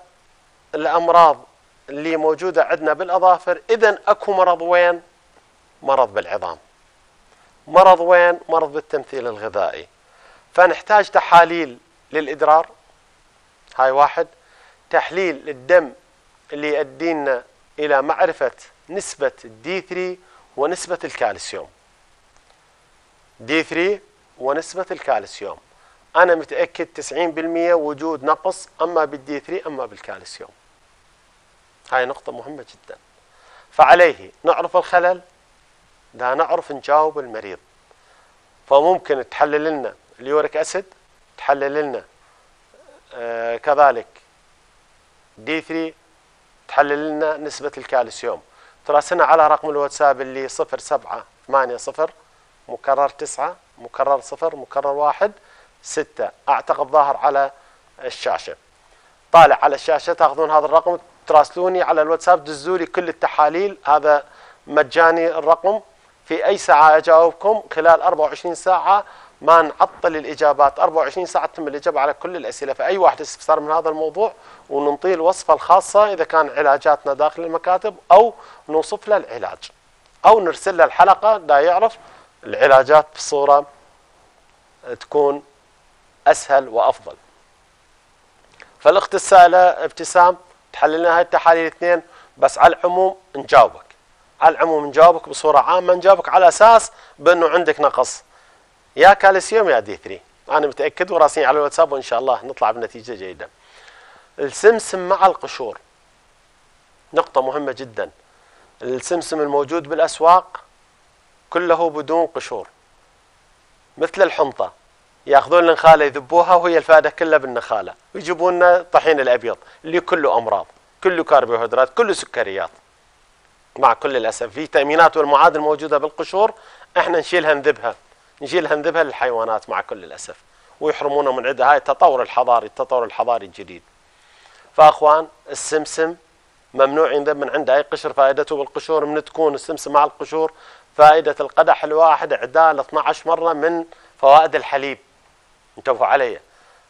S1: الأمراض اللي موجودة عندنا بالأظافر إذا أكو مرض وين؟ مرض بالعظام. مرض وين؟ مرض بالتمثيل الغذائي. فنحتاج تحاليل للإدرار. هاي واحد. تحليل الدم اللي يؤدينا إلى معرفة نسبة ال D3 ونسبة الكالسيوم. D3 ونسبة الكالسيوم. أنا متأكد 90% وجود نقص أما بال D3 أما بالكالسيوم. هاي نقطة مهمة جدا. فعليه نعرف الخلل؟ لا نعرف نجاوب المريض. فممكن تحلل لنا ال uric acid تحلل لنا آه كذلك دي 3 تحلل لنا نسبة الكالسيوم. تراسلنا على رقم الواتساب اللي صفر سبعة ثمانية صفر مكرر تسعة مكرر صفر مكرر واحد ستة. أعتقد ظاهر على الشاشة. طالع على الشاشة تأخذون هذا الرقم تراسلوني على الواتساب دزوا لي كل التحاليل. هذا مجاني الرقم. في أي ساعة أجاوبكم؟ خلال 24 ساعة ما نعطل الإجابات. 24 ساعة تتم الإجابة على كل الأسئلة. فأي واحد استفسار من هذا الموضوع وننطيه الوصفة الخاصة إذا كان علاجاتنا داخل المكاتب أو نوصف له العلاج. أو نرسل له الحلقة دا يعرف. العلاجات بصورة تكون أسهل وأفضل. فالأخت السائلة ابتسام تحلل لنا هاي التحاليل الاثنين بس على العموم نجاوبك. على العموم نجاوبك بصورة عامة نجاوبك على أساس بأنه عندك نقص. يا كالسيوم يا دي 3 أنا متأكد وراسين على الواتساب وإن شاء الله نطلع بنتيجة جيدة. السمسم مع القشور. نقطة مهمة جدا. السمسم الموجود بالأسواق كله بدون قشور. مثل الحنطة. ياخذون النخالة يذبوها وهي الفائده كلها بالنخالة. ويجيبون لنا طحين الأبيض اللي كله أمراض. كله كربوهيدرات كله سكريات. مع كل الأسف. في تامينات والمعادن الموجوده بالقشور. إحنا نشيلها نذبها. نشيلها نذبها للحيوانات مع كل الأسف. ويحرمونا من عندها. هاي التطور الحضاري التطور الحضاري الجديد. فأخوان السمسم ممنوع ينذب من عنده اي قشر فائدته بالقشور. من تكون السمسم مع القشور فائدة القدح الواحد عدال 12 مرة من فوائد الحليب. انتبهوا علي.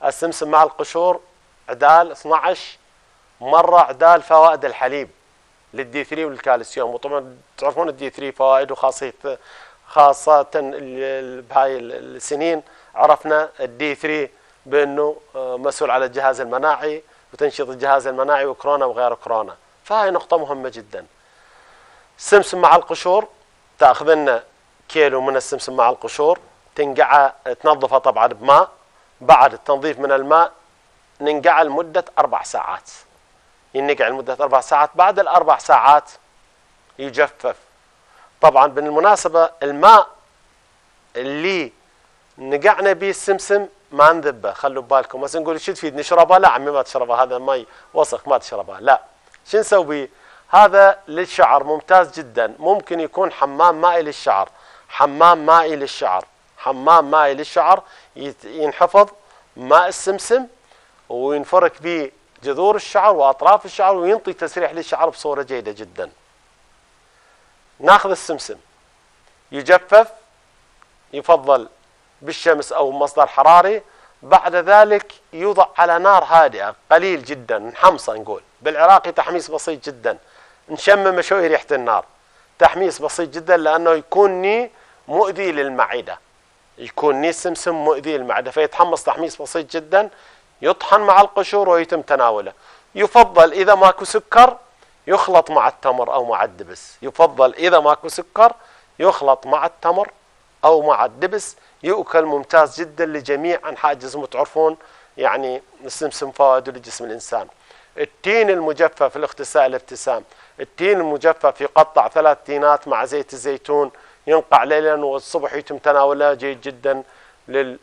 S1: السمسم مع القشور عدال 12 مرة عدال فوائد الحليب لل D3 والكالسيوم. وطبعا تعرفون ال D3 فوائده خاصية خاصة بهاي السنين عرفنا ال D3 بأنه آه، مسؤول على الجهاز المناعي وتنشيط الجهاز المناعي وكورونا وغير كورونا. فهاي نقطة مهمة جدا. السمسم مع القشور تأخذ لنا كيلو من السمسم مع القشور تنقع تنظفه طبعا بماء. بعد التنظيف من الماء ننقع لمدة أربع ساعات. ينقع لمدة أربع ساعات بعد الأربع ساعات يجفف. طبعا بالمناسبة الماء اللي نقعنا به السمسم ما نذبه. خلوا بالكم بس نقول شو تفيد نشربه لا عمي ما تشربه. هذا مي وسخ ما تشربه. لا. شو نسوي هذا للشعر ممتاز جدا. ممكن يكون حمام مائي للشعر. حمام مائي للشعر. حمام مائي للشعر. ينحفظ ماء السمسم وينفرك به جذور الشعر وأطراف الشعر وينطي تسريح للشعر بصورة جيدة جدا. ناخذ السمسم. يجفف يفضل بالشمس أو مصدر حراري. بعد ذلك يوضع على نار هادئة قليل جدا نحمصه نقول. بالعراقي تحميص بسيط جدا. نشمم شوي ريحة النار. تحميص بسيط جدا لأنه يكون مؤذي للمعدة. يكون ني السمسم مؤذي للمعدة فيتحمص تحميص بسيط جدا. يطحن مع القشور ويتم تناوله. يفضل إذا ماكو سكر يخلط مع التمر أو مع الدبس. يفضل إذا ماكو سكر يخلط مع التمر أو مع الدبس. يؤكل ممتاز جدا لجميع أنحاء الجسم. وتعرفون يعني السمسم فوائده لجسم الإنسان. التين المجفف الاختصاء الابتسام. التين المجفف يقطع ثلاث تينات مع زيت الزيتون. ينقع ليلا والصبح يتم تناوله جيد جدا لل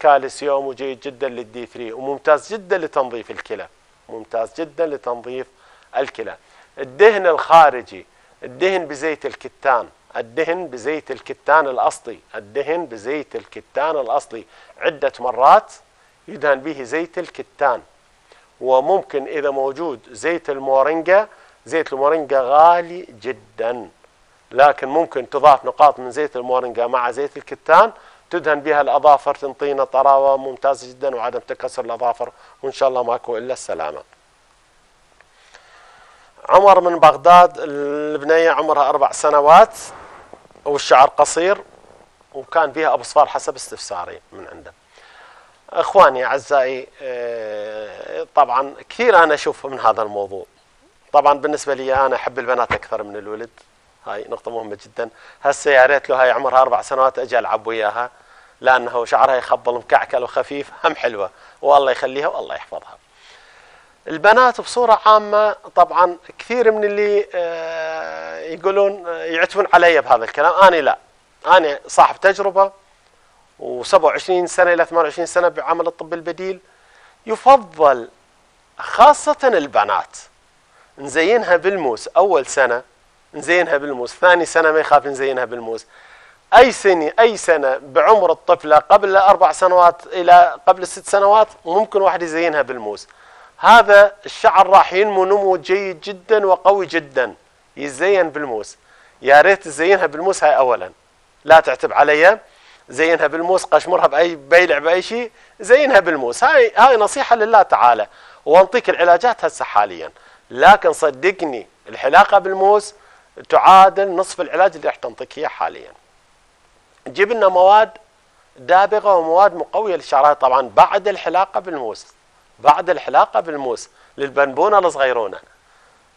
S1: كالسيوم وجيد جدا للدي 3 وممتاز جدا لتنظيف الكلى. ممتاز جدا لتنظيف الكلى. الدهن الخارجي الدهن بزيت الكتان الدهن بزيت الكتان الأصلي الدهن بزيت الكتان الأصلي. عدة مرات يدهن به زيت الكتان. وممكن إذا موجود زيت المورينجا زيت المورينجا غالي جدا. لكن ممكن تضاف نقاط من زيت المورينجا مع زيت الكتان تدهن بها الأظافر تنطينا طراوة ممتازة جدا وعدم تكسر الأظافر وإن شاء الله ماكو إلا السلامة. عمر من بغداد البنية عمرها أربع سنوات والشعر قصير وكان فيها أبصفار حسب استفساري من عنده. إخواني أعزائي آه، طبعا كثير أنا أشوف من هذا الموضوع. طبعا بالنسبة لي أنا أحب البنات أكثر من الولد. هاي نقطة مهمة جدا. هسه يا ريت له هاي عمرها أربع سنوات أجي ألعب وياها لأنه شعرها يخبل مكعكل وخفيف هم حلوة. والله يخليها والله يحفظها. البنات بصورة عامة طبعا كثير من اللي آه، يقولون آه، يعتبون علي بهذا الكلام. أنا لا. أنا صاحب تجربة و27 سنة إلى 28 سنة بعمل الطب البديل. يفضل خاصة البنات. نزينها بالموس أول سنة نزينها بالموس. ثاني سنة ما يخاف نزينها بالموس. أي سنة أي سنة بعمر الطفلة قبل أربع سنوات إلى قبل ست سنوات ممكن واحد يزينها بالموس. هذا الشعر راح ينمو نمو جيد جدا وقوي جدا. يزين بالموس. يا ريت تزينها بالموس هاي أولا. لا تعتب علي. زينها بالموس قشمرها بأي بيلع بأي شيء. زينها بالموس. هاي هاي نصيحة لله تعالى. وانطيك العلاجات هسه حاليا. لكن صدقني الحلاقة بالموس تعادل نصف العلاج اللي راح تنطيك إياه حاليا. جيب لنا مواد دابغة ومواد مقوية للشعرات طبعا بعد الحلاقة بالموس. بعد الحلاقة بالموس للبنبونة الصغيرونة.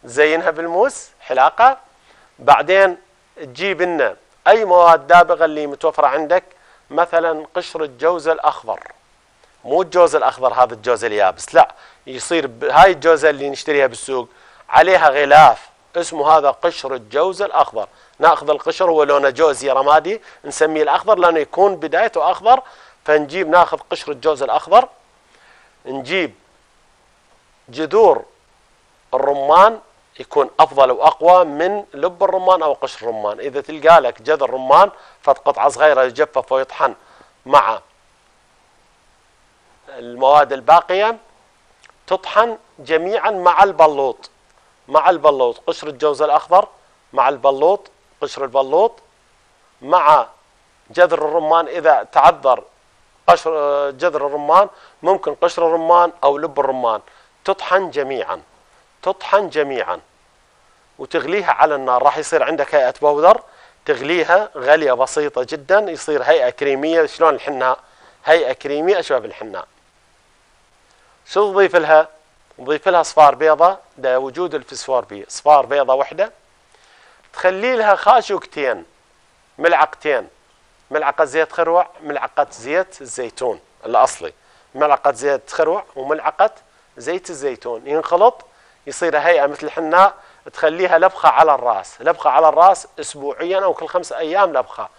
S1: زينها بالموس حلاقة. بعدين تجيب لنا أي مواد دابغة اللي متوفرة عندك مثلا قشر الجوز الأخضر. مو الجوز الأخضر هذا الجوز اليابس لا. يصير هاي الجوزة اللي نشتريها بالسوق عليها غلاف اسمه هذا قشر الجوز الأخضر. ناخذ القشر هو لونه جوزي رمادي نسميه الأخضر لأنه يكون بدايته أخضر فنجيب ناخذ قشر الجوز الأخضر. نجيب جذور الرمان يكون أفضل وأقوى من لب الرمان أو قشر الرمان. إذا تلقى لك جذر رمان فد قطعه صغيرة يجفف ويطحن مع المواد الباقية تطحن جميعا مع البلوط مع البلوط. قشر الجوز الأخضر مع البلوط قشر البلوط مع جذر الرمان إذا تعذر قشر جذر الرمان ممكن قشر الرمان أو لب الرمان. تطحن جميعا تطحن جميعا. وتغليها على النار. راح يصير عندك هيئة بودر تغليها غليه بسيطة جدا يصير هيئة كريمية. شلون الحناء هيئة كريمية أشبه بالحناء شو تضيف لها؟ نضيف لها صفار بيضة. ده وجود الفسفور بي صفار بيضة وحدة. تخلي لها خاشوقتين ملعقتين. ملعقة زيت خروع ملعقة زيت الزيتون الأصلي. ملعقة زيت خروع وملعقة زيت الزيتون. ينخلط يصير هيئة مثل الحناء تخليها لبخة على الرأس. لبخة على الرأس أسبوعيا أو كل خمس أيام لبخة.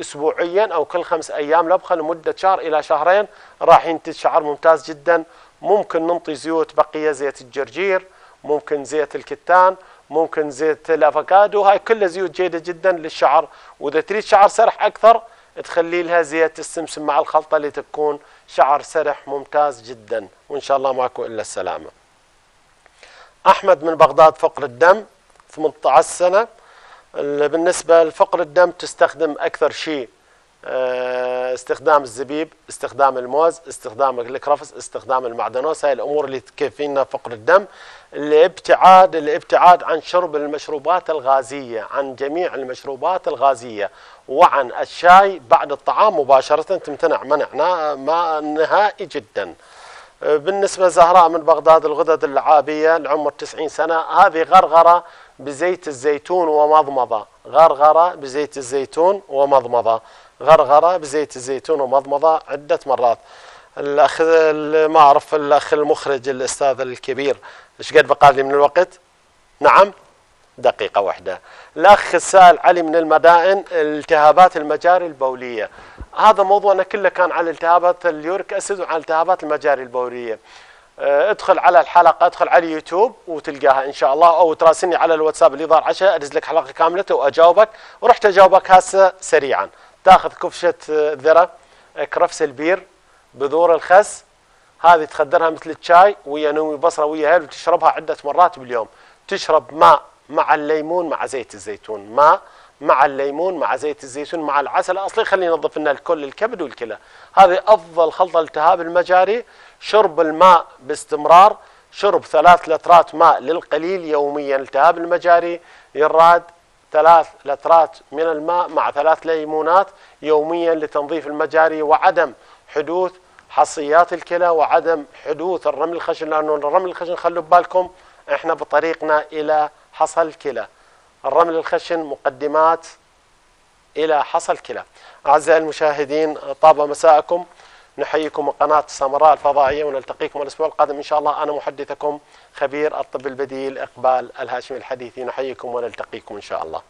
S1: أسبوعيا أو كل خمس أيام لبخة لمدة شهر إلى شهرين. راح ينتج شعر ممتاز جدا. ممكن ننطي زيوت بقية زيت الجرجير ممكن زيت الكتان ممكن زيت الافوكادو هاي كلها زيوت جيدة جدا للشعر. وإذا تريد شعر سرح أكثر تخلي لها زيت السمسم مع الخلطة لتكون شعر سرح ممتاز جدا. وإن شاء الله معكم إلا السلامة. أحمد من بغداد فقر الدم 18 سنة. بالنسبة لفقر الدم تستخدم أكثر شيء استخدام الزبيب استخدام الموز استخدام الكرفس استخدام المعدنوس هاي الأمور اللي تكفينا فقر الدم. الابتعاد الابتعاد عن شرب المشروبات الغازية عن جميع المشروبات الغازية وعن الشاي بعد الطعام مباشرة تمتنع منع ما نهائي جدا. آه، بالنسبة زهراء من بغداد الغدد اللعابية العمر 90 سنة هذه غرغرة بزيت الزيتون ومضمضة. غرغرة بزيت الزيتون ومضمضة. غرغرة بزيت الزيتون ومضمضة عدة مرات. الاخ ما أعرف الأخ المخرج الأستاذ الكبير إيش قد بقى لي من الوقت؟ نعم دقيقة واحدة. الأخ السائل علي من المدائن التهابات المجاري البولية. هذا موضوعنا كله كان على التهابات اليوريك أسيد وعلى التهابات المجاري البولية. آه، ادخل على الحلقة ادخل على اليوتيوب وتلقاها إن شاء الله أو تراسلني على الواتساب اللي ظهر عشاء أدز لك حلقة كاملة وأجاوبك. ورحت أجاوبك هسه سريعا. تاخذ كفشة ذرة كرفس البير بذور الخس. هذه تخدرها مثل الشاي ويا نومي بصرة ويا هيل وتشربها عدة مرات باليوم. تشرب ماء مع الليمون مع زيت الزيتون. ماء مع الليمون مع زيت الزيتون مع العسل. الاصلي خلينا ينظف لنا الكل الكبد والكلى. هذه أفضل خلطة التهاب المجاري. شرب الماء باستمرار. شرب ثلاث لترات ماء للقليل يوميا التهاب المجاري. يراد ثلاث لترات من الماء مع ثلاث ليمونات يوميا لتنظيف المجاري وعدم حدوث حصيات الكلى وعدم حدوث الرمل الخشن لأنه الرمل الخشن خلوا بالكم إحنا بطريقنا إلى حصى الكلى. الرمل الخشن مقدمات إلى حصى الكلى. أعزائي المشاهدين طاب مساءكم. نحييكم من قناة سامراء الفضائية ونلتقيكم الأسبوع القادم إن شاء الله. أنا محدثكم خبير الطب البديل إقبال الهاشمي الحديثي نحييكم ونلتقيكم إن شاء الله.